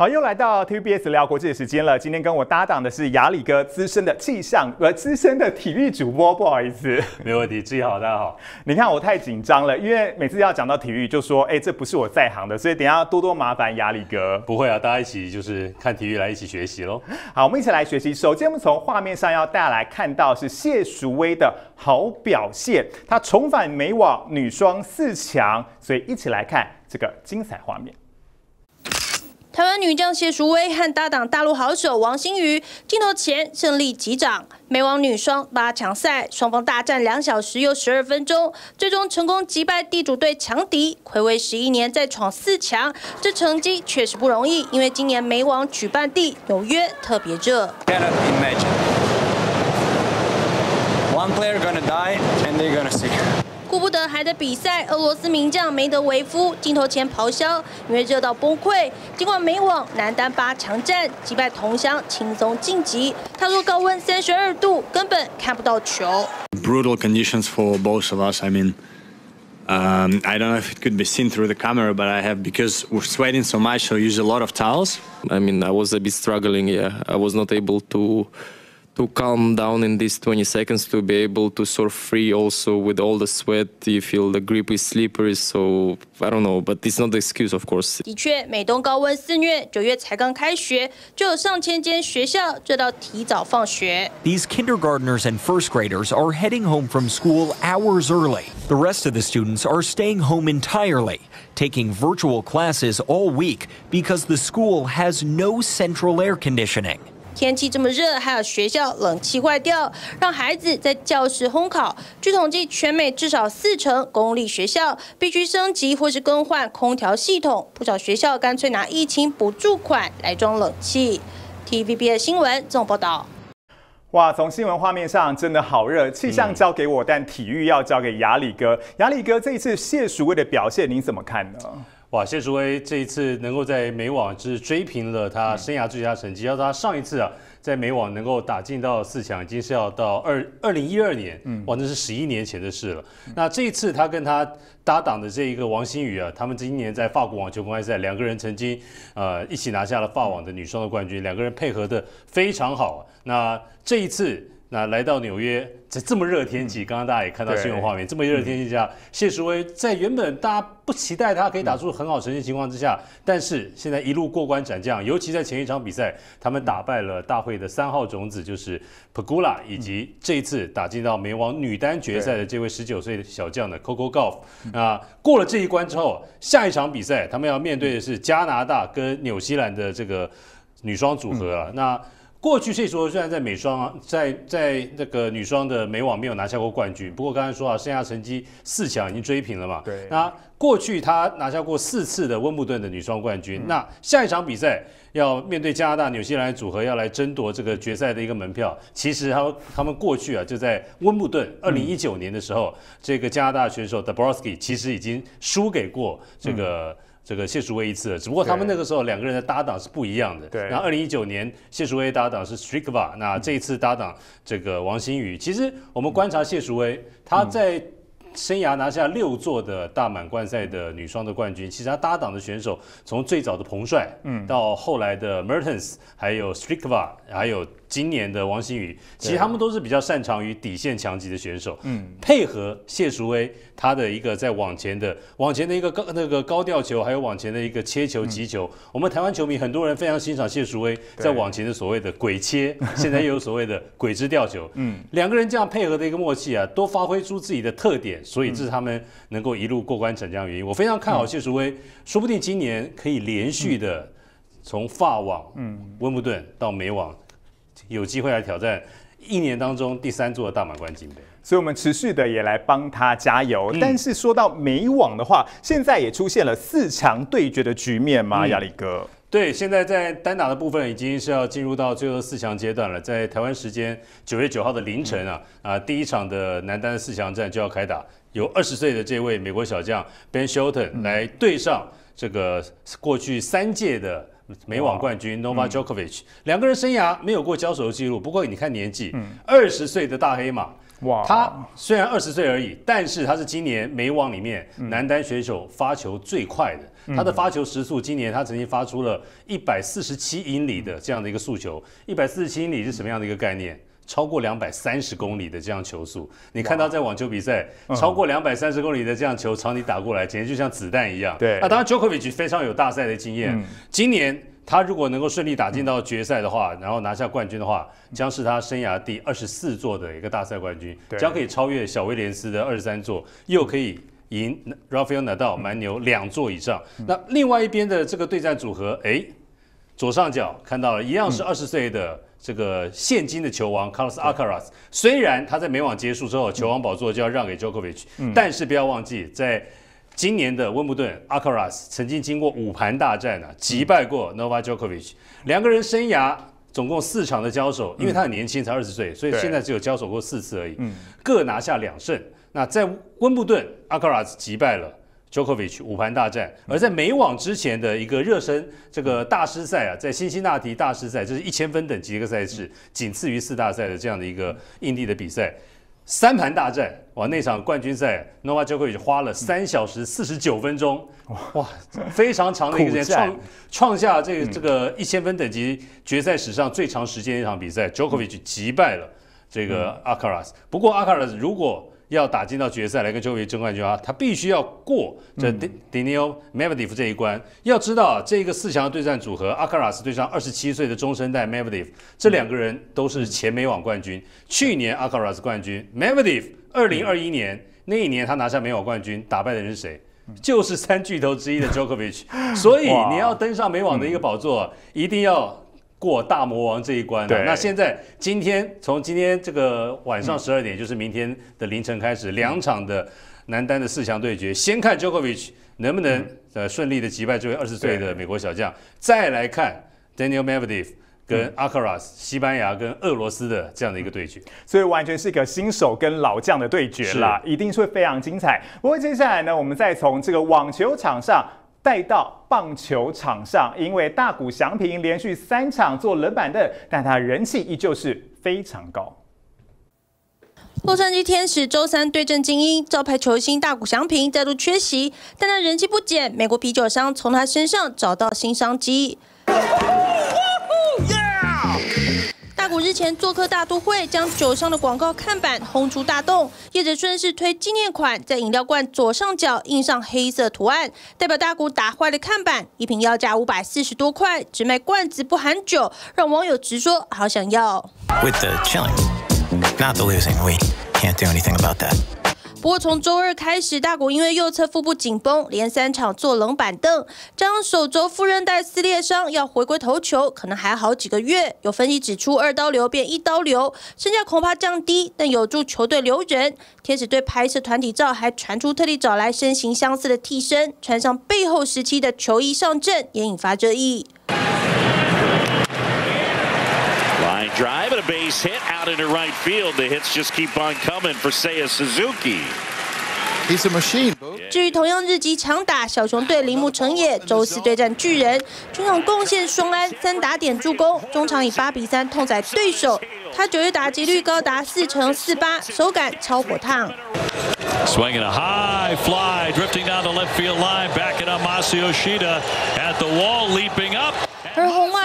好，又来到 TVBS 聊国际的时间了。今天跟我搭档的是雅里哥，资深的气象呃，资深的体育主播。不好意思，没问题，志毅好，大家好。你看我太紧张了，因为每次要讲到体育，就说哎，这不是我在行的，所以等下多多麻烦雅里哥。不会啊，大家一起就是看体育来一起学习喽。好，我们一起来学习。首先，我们从画面上要带来看到是谢淑薇的好表现，她重返美网女双四强，所以一起来看这个精彩画面。台湾女将谢淑薇和搭档大陆好手王欣瑜镜头前胜利击掌，美网女双八强赛双方大战两小时又十二分钟，最终成功击败地主队强敌，暌违十一年再闯四强，这成绩确实不容易，因为今年美网举办地纽约特别热。顾不得还在比赛，俄罗斯名将梅德韦夫镜头前咆哮，因为热到崩溃。尽管美网男单八强战击败同乡，轻松晋级。他说高温三十二度，根本看不到球。Brutal conditions for both of us. I mean, um, I don't know if it could be seen through the camera, but I have because we're sweating so much, so I use a lot of towels. I mean, I was a bit struggling. Yeah, I was not able to. to calm down in these 20 seconds to be able to surf free also with all the sweat you feel the grip is slippery so i don't know but it's not the excuse of course 的确美东高温肆虐九月才刚开学就有上千间学校热到提早放学 these kindergartners and first graders are heading home from school hours early the rest of the students are staying home entirely taking virtual classes all week because the school has no central air conditioning 天气这么热，还有学校冷气坏掉，让孩子在教室烘烤。据统计，全美至少四成公立学校必须升级或是更换空调系统，不少学校干脆拿疫情补助款来装冷气。TVB 的新闻这种报道。哇，从新闻画面上真的好热，气象交给我，但体育要交给雅里哥。雅里哥，这一次谢淑薇的表现，您怎么看呢？哇，谢淑薇这一次能够在美网是追平了她生涯最佳成绩。要她上一次啊，在美网能够打进到四强，已经是要到二二零一二年，嗯，哇，那是十一年前的事了。那这一次她跟她搭档的这一个王欣宇啊，他们今年在法国网球公开赛，两个人曾经呃一起拿下了法网的女双的冠军，两个人配合的非常好。那这一次。那来到纽约，在这么热天气，刚刚大家也看到新闻画面，这么热天气下，谢淑薇在原本大家不期待她可以打出很好成绩情况之下，但是现在一路过关斩将，尤其在前一场比赛，他们打败了大会的三号种子，就是 Pagula，以及这一次打进到美网女单决赛的这位十九岁的小将的 Coco Golf。那，过了这一关之后，下一场比赛他们要面对的是加拿大跟纽西兰的这个女双组合了。那过去谢淑薇虽然在美双，在在那个女双的美网没有拿下过冠军，不过刚才说啊，剩下成绩四强已经追平了嘛。对。那过去她拿下过四次的温布顿的女双冠军，那下一场比赛要面对加拿大、纽西兰组合，要来争夺这个决赛的一个门票。其实他他们过去啊，就在温布顿二零一九年的时候，这个加拿大选手 Dabrowski 其实已经输给过这个。这个谢淑薇一次，只不过他们那个时候两个人的搭档是不一样的。对。那二零一九年谢淑薇搭档是 Strikva，那这一次搭档这个王新宇。其实我们观察谢淑薇，她在生涯拿下六座的大满贯赛的女双的冠军，其实她搭档的选手从最早的彭帅，嗯，到后来的 Mertens，还有 Strikva，还有。今年的王新宇，其实他们都是比较擅长于底线强级的选手，嗯，配合谢淑薇她的一个在往前的往前的一个高那个高吊球，还有往前的一个切球击球。我们台湾球迷很多人非常欣赏谢淑薇在往前的所谓的鬼切，现在又有所谓的鬼之吊球，嗯，两个人这样配合的一个默契啊，都发挥出自己的特点，所以这是他们能够一路过关斩将原因。我非常看好谢淑薇，说不定今年可以连续的从法网、嗯，温布顿到美网。有机会来挑战一年当中第三座的大满贯金杯，所以我们持续的也来帮他加油。但是说到美网的话，现在也出现了四强对决的局面吗？亚里哥？对，现在在单打的部分已经是要进入到最后四强阶段了。在台湾时间九月九号的凌晨啊啊，第一场的男单四强战就要开打，有二十岁的这位美国小将 Ben Shelton 来对上这个过去三届的。美网冠军 Nova Djokovic 两个人生涯没有过交手的记录，不过你看年纪，二十岁的大黑马。哇。他虽然二十岁而已，但是他是今年美网里面男单选手发球最快的。他的发球时速，今年他曾经发出了一百四十七英里的这样的一个速球。一百四十七英里是什么样的一个概念？超过两百三十公里的这样球速，你看到在网球比赛超过两百三十公里的这样球朝你打过来，简直就像子弹一样。对，那当然 Djokovic 非常有大赛的经验。今年他如果能够顺利打进到决赛的话，然后拿下冠军的话，将是他生涯第二十四座的一个大赛冠军，将可以超越小威廉斯的二十三座，又可以赢 Rafael Nadal 蛮牛两座以上。那另外一边的这个对战组合，哎，左上角看到了一样是二十岁的。这个现今的球王 Carlos Alcaraz，虽然他在美网结束之后，球王宝座就要让给 Djokovic，但是不要忘记，在今年的温布顿，Alcaraz 曾经经过五盘大战呢，击败过 Novak Djokovic，两个人生涯总共四场的交手，因为他很年轻，才二十岁，所以现在只有交手过四次而已，各拿下两胜。那在温布顿，Alcaraz 击败了。Djokovic 五盘大战，而在美网之前的一个热身这个大师赛啊，在辛辛那提大师赛，这是一千分等级一个赛事，仅次于四大赛的这样的一个印地的比赛，三盘大战，哇，那场冠军赛，Novak Djokovic 花了三小时四十九分钟，哇，非常长的一个时间，创创下这个这个一千分等级决赛史上最长时间一场比赛，Djokovic 击败了这个 Akkaras，不过 Akkaras 如果要打进到决赛来跟 Djokovic 争冠军啊，他必须要过这 Daniel Medvedev 这一关。要知道，这个四强对战组合，阿卡拉斯对上二十七岁的中生代 Medvedev，这两个人都是前美网冠军。去年阿卡拉斯冠军，Medvedev 二零二一年那一年他拿下美网冠军，打败的人是谁？就是三巨头之一的 Djokovic。所以你要登上美网的一个宝座，一定要。过大魔王这一关的，那现在今天从今天这个晚上十二点，就是明天的凌晨开始，两场的男单的四强对决，先看 Djokovic 能不能呃顺利的击败这位二十岁的美国小将，再来看 Daniel Medvedev 跟 Alcaraz 西班牙跟俄罗斯的这样的一个对决，所以完全是一个新手跟老将的对决啦，一定是会非常精彩。不过接下来呢，我们再从这个网球场上。带到棒球场上，因为大谷翔平连续三场坐冷板凳，但他人气依旧是非常高。洛杉矶天使周三对阵精英，招牌球星大谷翔平再度缺席，但他人气不减。美国啤酒商从他身上找到新商机。股日前做客大都会，将酒商的广告看板轰出大洞，业者顺势推纪念款，在饮料罐左上角印上黑色图案，代表大股打坏了看板，一瓶要价五百四十多块，只卖罐子不含酒，让网友直说好想要。With the chilling, not the losing, we can't do anything about that. 不过从周二开始，大谷因为右侧腹部紧绷，连三场坐冷板凳，加上手肘副韧带撕裂伤，要回归投球可能还好几个月。有分析指出，二刀流变一刀流，身价恐怕降低，但有助球队留人。天使队拍摄团体照，还传出特地找来身形相似的替身，穿上背后时期的球衣上阵，也引发热议。drive and a base hit out into right field. The hits just keep on coming for Seiya Suzuki. He's a machine. 至于同样日籍强打小熊队铃木成也，周四对战巨人，中场贡献双安三打点助攻，中场以八比三痛宰对手。他九月打击率高达四成四八，手感超火烫。Swinging a high fly, drifting down the left field line, backing up Masayoshida at the wall, leaping up.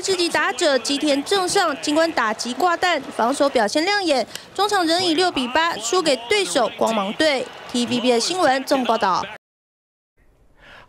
自己打者吉田正上，尽管打击挂弹，防守表现亮眼，中场仍以六比八输给对手光芒队。TVB 的新闻正报道。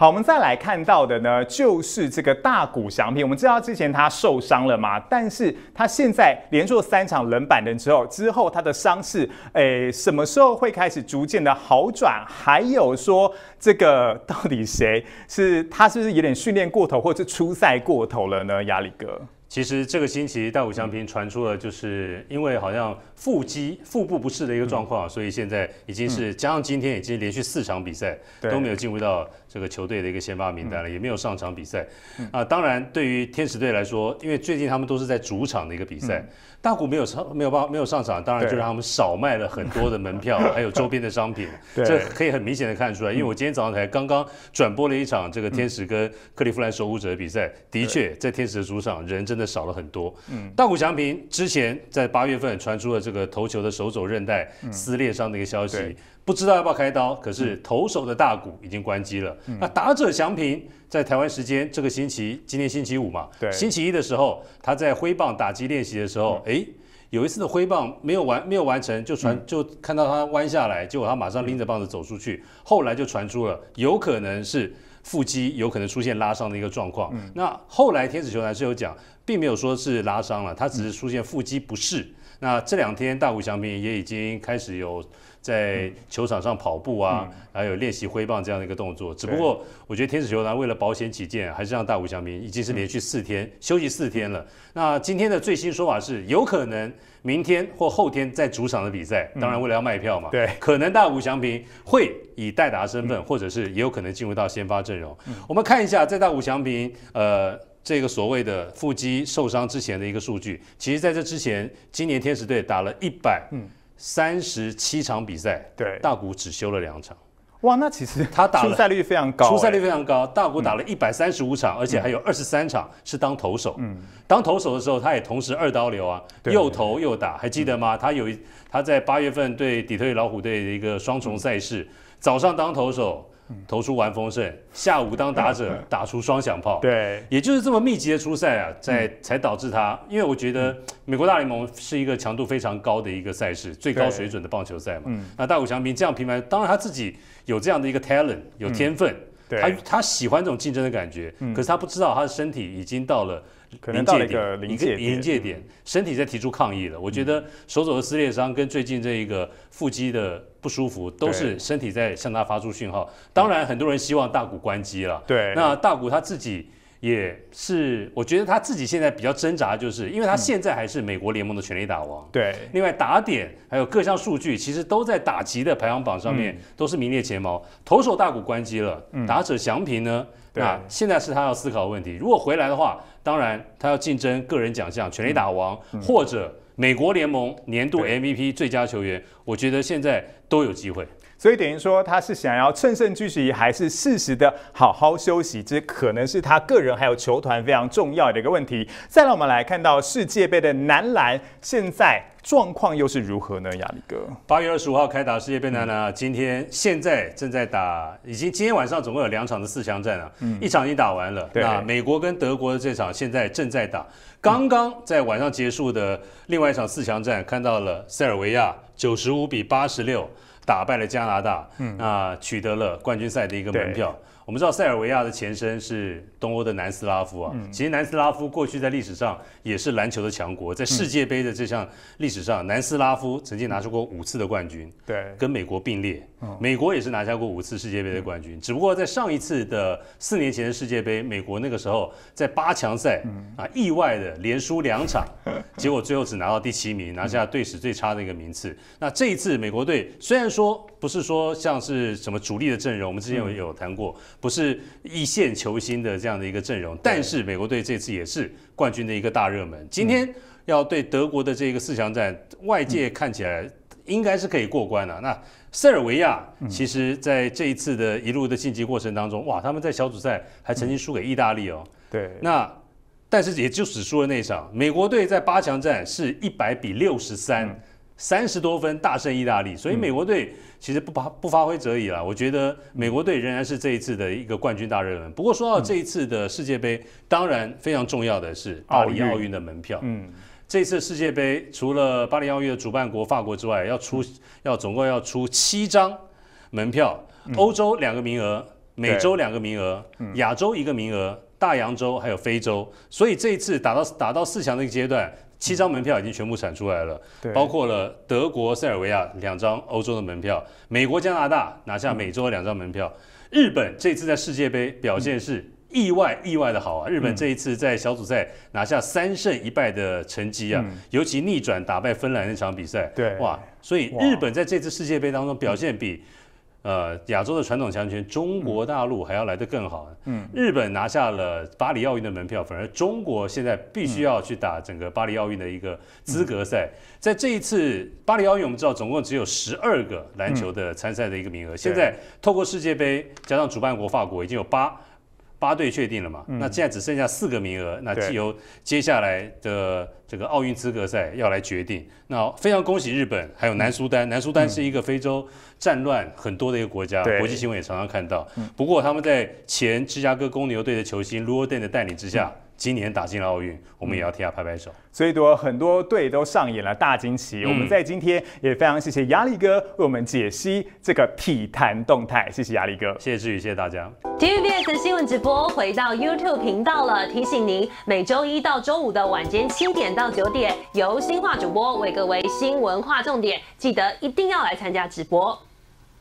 好，我们再来看到的呢，就是这个大谷翔平。我们知道之前他受伤了嘛，但是他现在连做三场冷板凳之后，之后他的伤势，诶，什么时候会开始逐渐的好转？还有说，这个到底谁是他？是不是有点训练过头，或者是出赛过头了呢？亚里哥。其实这个星期大谷翔平传出了，就是因为好像腹肌、腹部不适的一个状况，所以现在已经是加上今天已经连续四场比赛都没有进入到这个球队的一个先发名单了，也没有上场比赛。啊，当然对于天使队来说，因为最近他们都是在主场的一个比赛，大谷没有上没有办法没有上场，当然就让他们少卖了很多的门票，还有周边的商品。这可以很明显的看出来，因为我今天早上才刚刚转播了一场这个天使跟克利夫兰守护者的比赛，的确在天使的主场人真的少了很多。大谷翔平之前在八月份传出了这个头球的手肘韧带撕裂伤的一个消息。不知道要不要开刀，可是投手的大股已经关机了。那打者祥平在台湾时间这个星期，今天星期五嘛，对，星期一的时候，他在挥棒打击练习的时候，哎，有一次的挥棒没有完，没有完成，就传就看到他弯下来，结果他马上拎着棒子走出去，后来就传出了有可能是腹肌有可能出现拉伤的一个状况。那后来天使球团是有讲，并没有说是拉伤了，他只是出现腹肌不适。那这两天大谷翔平也已经开始有。在球场上跑步啊，还有练习挥棒这样的一个动作。只不过，我觉得天使球团为了保险起见，还是让大谷翔平已经是连续四天休息四天了。那今天的最新说法是，有可能明天或后天在主场的比赛，当然为了要卖票嘛，对，可能大谷翔平会以代打身份，或者是也有可能进入到先发阵容。我们看一下在大谷翔平呃这个所谓的腹肌受伤之前的一个数据。其实在这之前，今年天使队打了一百。三十七场比赛，对，大谷只休了两场。哇，那其实他打出赛率非常高，出赛率非常高。大谷打了一百三十五场，而且还有二十三场是当投手。嗯，当投手的时候，他也同时二刀流啊，又投又打，还记得吗？他有一他在八月份对底特律老虎队的一个双重赛事，早上当投手。投出完丰盛，下午当打者打出双响炮，对，也就是这么密集的出赛啊，在才导致他，因为我觉得美国大联盟是一个强度非常高的一个赛事，最高水准的棒球赛嘛。那大谷翔平这样频繁，当然他自己有这样的一个 talent，有天分，他他喜欢这种竞争的感觉，可是他不知道他的身体已经到了。可能到了一个临界临界点，身体在提出抗议了。我觉得手肘的撕裂伤跟最近这一个腹肌的不舒服，都是身体在向他发出讯号。当然，很多人希望大谷关机了。对，那大谷他自己也是，我觉得他自己现在比较挣扎，就是因为他现在还是美国联盟的全力打王。对，另外打点还有各项数据，其实都在打击的排行榜上面都是名列前茅。投手大谷关机了，打者祥平呢？那现在是他要思考的问题。如果回来的话，当然他要竞争个人奖项，全力打王或者美国联盟年度 MVP 最佳球员，我觉得现在都有机会。所以等于说他是想要乘胜追击，还是适时的好好休息？这可能是他个人还有球团非常重要的一个问题。再让，我们来看到世界杯的男篮现在。状况又是如何呢？亚力哥，八月二十五号开打世界杯男篮，今天现在正在打，已经今天晚上总共有两场的四强战啊，嗯一场已经打完了。那美国跟德国的这场现在正在打，刚刚在晚上结束的另外一场四强战，看到了塞尔维亚九十五比八十六打败了加拿大，那取得了冠军赛的一个门票。我们知道塞尔维亚的前身是东欧的南斯拉夫啊，其实南斯拉夫过去在历史上也是篮球的强国，在世界杯的这项历史上，南斯拉夫曾经拿出过五次的冠军，对，跟美国并列，美国也是拿下过五次世界杯的冠军，只不过在上一次的四年前的世界杯，美国那个时候在八强赛啊意外的连输两场，结果最后只拿到第七名，拿下队史最差的一个名次。那这一次美国队虽然说不是说像是什么主力的阵容，我们之前有有谈过。不是一线球星的这样的一个阵容，但是美国队这次也是冠军的一个大热门。今天要对德国的这个四强战，外界看起来应该是可以过关的。那塞尔维亚其实在这一次的一路的晋级过程当中，哇，他们在小组赛还曾经输给意大利哦。对，那但是也就只输了那场。美国队在八强战是一百比六十三。三十多分大胜意大利，所以美国队其实不发不发挥则已了。我觉得美国队仍然是这一次的一个冠军大热门。不过说到这一次的世界杯，当然非常重要的是巴黎奥运的门票。嗯，这次世界杯除了巴黎奥运的主办国法国之外，要出要总共要出七张门票，欧洲两个名额，美洲两个名额，亚洲一个名额，大洋洲还有非洲。所以这一次打到打到四强的一个阶段。七张门票已经全部产出来了，包括了德国塞尔维亚两张欧洲的门票，美国加拿大拿下美洲的两张门票，日本这次在世界杯表现是意外意外的好啊！日本这一次在小组赛拿下三胜一败的成绩啊，尤其逆转打败芬兰那场比赛，对哇！所以日本在这次世界杯当中表现比呃，亚洲的传统强权中国大陆还要来得更好。嗯，日本拿下了巴黎奥运的门票，反而中国现在必须要去打整个巴黎奥运的一个资格赛。在这一次巴黎奥运，我们知道总共只有十二个篮球的参赛的一个名额，现在透过世界杯加上主办国法国，已经有八。八队确定了嘛？那现在只剩下四个名额，那既由接下来的这个奥运资格赛要来决定。那非常恭喜日本，还有南苏丹。南苏丹是一个非洲战乱很多的一个国家，国际新闻也常常看到。不过他们在前芝加哥公牛队的球星卢 d 登的带领之下。今年打进了奥运，我们也要替他拍拍手。所以多很多队都上演了大惊喜。我们在今天也非常谢谢压力哥为我们解析这个体坛动态，谢谢压力哥，谢谢志宇，谢谢大家。TVBS 新闻直播回到 YouTube 频道了，提醒您每周一到周五的晚间七点到九点，由新化主播为各位新闻划重点，记得一定要来参加直播。